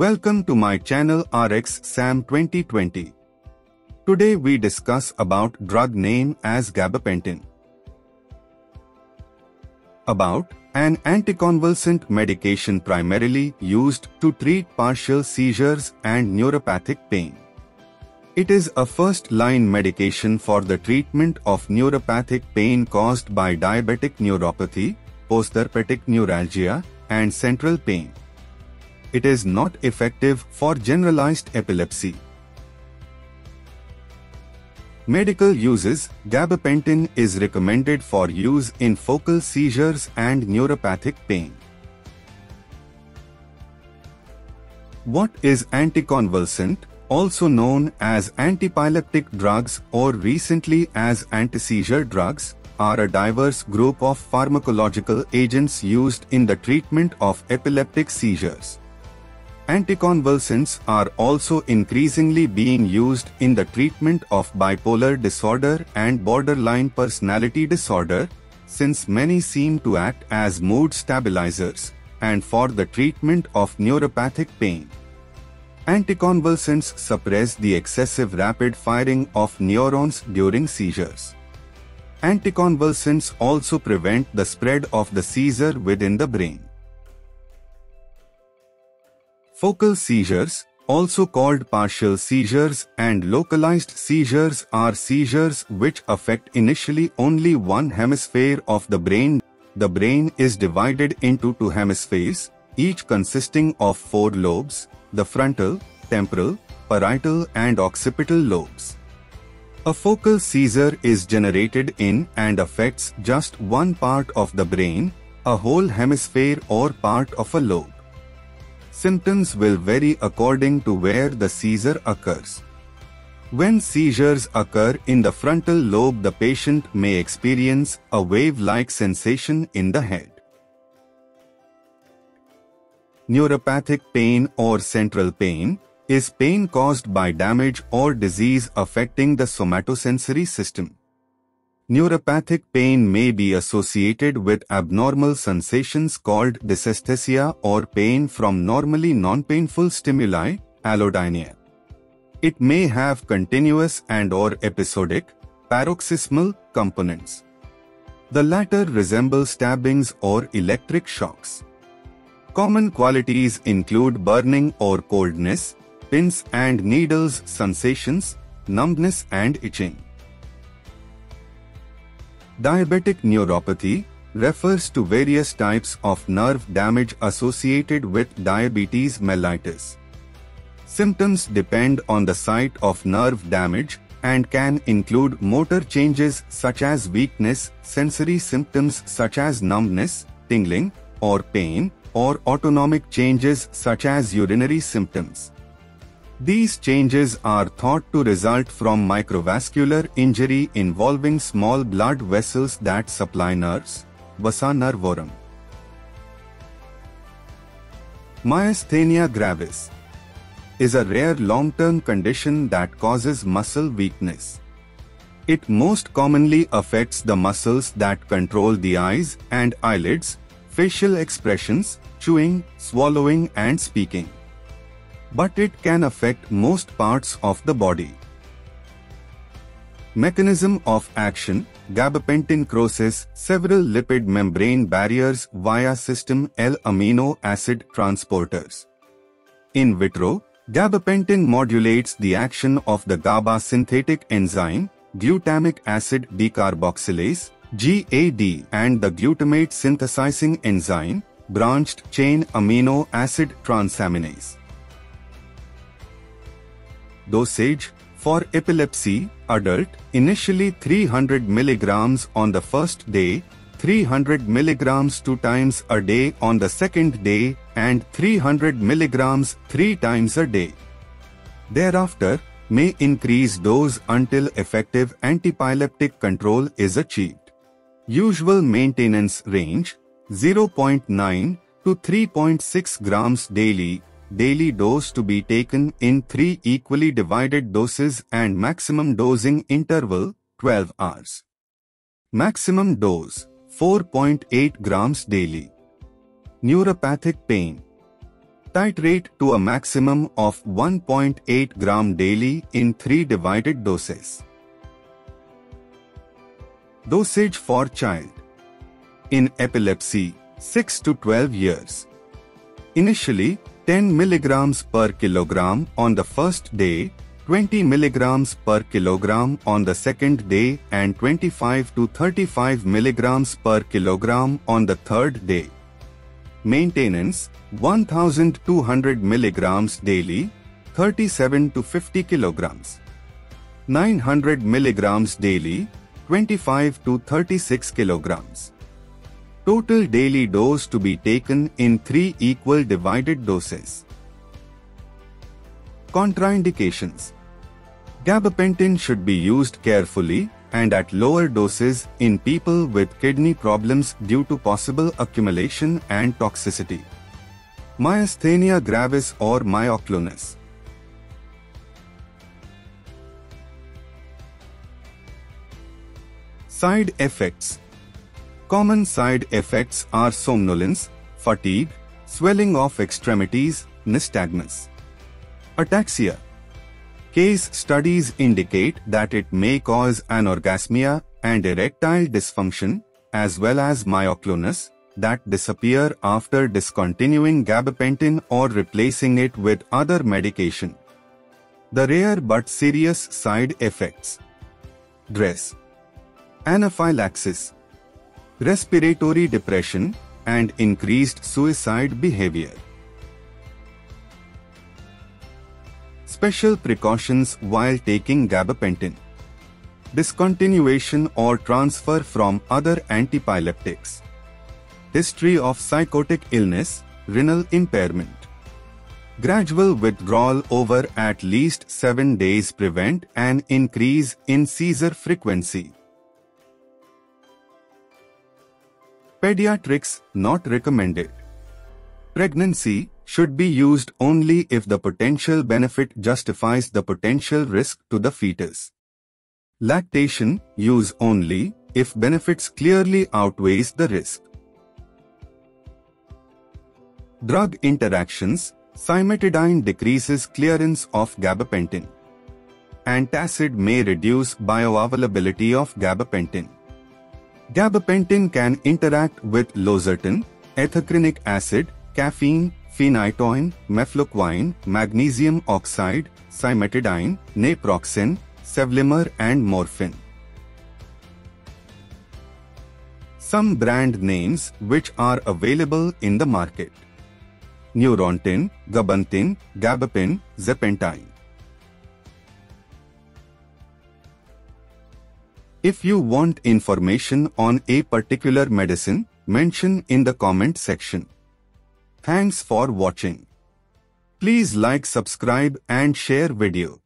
Welcome to my channel RX Sam 2020. Today we discuss about drug name as gabapentin. About an anticonvulsant medication primarily used to treat partial seizures and neuropathic pain. It is a first-line medication for the treatment of neuropathic pain caused by diabetic neuropathy, postherpetic neuralgia, and central pain. It is not effective for generalized epilepsy. Medical uses Gabapentin is recommended for use in focal seizures and neuropathic pain. What is anticonvulsant, also known as antiepileptic drugs or recently as antiseizure drugs, are a diverse group of pharmacological agents used in the treatment of epileptic seizures. Anticonvulsants are also increasingly being used in the treatment of bipolar disorder and borderline personality disorder, since many seem to act as mood stabilizers, and for the treatment of neuropathic pain. Anticonvulsants suppress the excessive rapid firing of neurons during seizures. Anticonvulsants also prevent the spread of the seizure within the brain. Focal seizures, also called partial seizures and localized seizures are seizures which affect initially only one hemisphere of the brain. The brain is divided into two hemispheres, each consisting of four lobes, the frontal, temporal, parietal and occipital lobes. A focal seizure is generated in and affects just one part of the brain, a whole hemisphere or part of a lobe. Symptoms will vary according to where the seizure occurs. When seizures occur in the frontal lobe the patient may experience a wave-like sensation in the head. Neuropathic pain or central pain is pain caused by damage or disease affecting the somatosensory system. Neuropathic pain may be associated with abnormal sensations called dysesthesia or pain from normally non-painful stimuli, allodynia. It may have continuous and or episodic, paroxysmal components. The latter resemble stabbings or electric shocks. Common qualities include burning or coldness, pins and needles sensations, numbness and itching. Diabetic neuropathy refers to various types of nerve damage associated with diabetes mellitus. Symptoms depend on the site of nerve damage and can include motor changes such as weakness, sensory symptoms such as numbness, tingling, or pain, or autonomic changes such as urinary symptoms. These changes are thought to result from microvascular injury involving small blood vessels that supply nerves, vasa nervorum. Myasthenia gravis is a rare long-term condition that causes muscle weakness. It most commonly affects the muscles that control the eyes and eyelids, facial expressions, chewing, swallowing and speaking but it can affect most parts of the body. Mechanism of action Gabapentin crosses several lipid membrane barriers via system L-amino acid transporters. In vitro, gabapentin modulates the action of the GABA synthetic enzyme, glutamic acid decarboxylase, GAD, and the glutamate synthesizing enzyme, branched chain amino acid transaminase. Dosage for epilepsy, adult, initially 300 mg on the first day, 300 mg two times a day on the second day, and 300 mg three times a day. Thereafter, may increase dose until effective antiepileptic control is achieved. Usual maintenance range 0.9 to 3.6 grams daily daily dose to be taken in 3 equally divided doses and maximum dosing interval 12 hours. Maximum dose 4.8 grams daily. Neuropathic pain. Titrate to a maximum of 1.8 gram daily in 3 divided doses. Dosage for child. In epilepsy, 6 to 12 years. Initially, 10 milligrams per kilogram on the first day, 20 milligrams per kilogram on the second day and 25 to 35 milligrams per kilogram on the third day. Maintenance 1200 milligrams daily, 37 to 50 kilograms. 900 milligrams daily, 25 to 36 kilograms. Total daily dose to be taken in 3 equal divided doses. Contraindications Gabapentin should be used carefully and at lower doses in people with kidney problems due to possible accumulation and toxicity. Myasthenia gravis or myoclonus. Side effects Common side effects are somnolence, fatigue, swelling of extremities, nystagmus. Ataxia Case studies indicate that it may cause anorgasmia and erectile dysfunction, as well as myoclonus, that disappear after discontinuing gabapentin or replacing it with other medication. The rare but serious side effects. DRESS. Anaphylaxis. Respiratory depression and increased suicide behavior. Special precautions while taking gabapentin. Discontinuation or transfer from other antiepileptics. History of psychotic illness, renal impairment. Gradual withdrawal over at least 7 days prevent an increase in seizure frequency. Pediatrics not recommended. Pregnancy should be used only if the potential benefit justifies the potential risk to the fetus. Lactation use only if benefits clearly outweighs the risk. Drug interactions Cimetidine decreases clearance of gabapentin. Antacid may reduce bioavailability of gabapentin. Gabapentin can interact with losartan, ethacrynic acid, caffeine, phenytoin, mefloquine, magnesium oxide, cimetidine, naproxen, sevelamer and morphine. Some brand names which are available in the market. Neurontin, Gabapentin, Gabapin, Zepentine. If you want information on a particular medicine, mention in the comment section. Thanks for watching. Please like subscribe and share video.